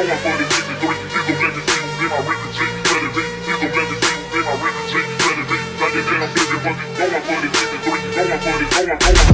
All my money give me it down, baby, but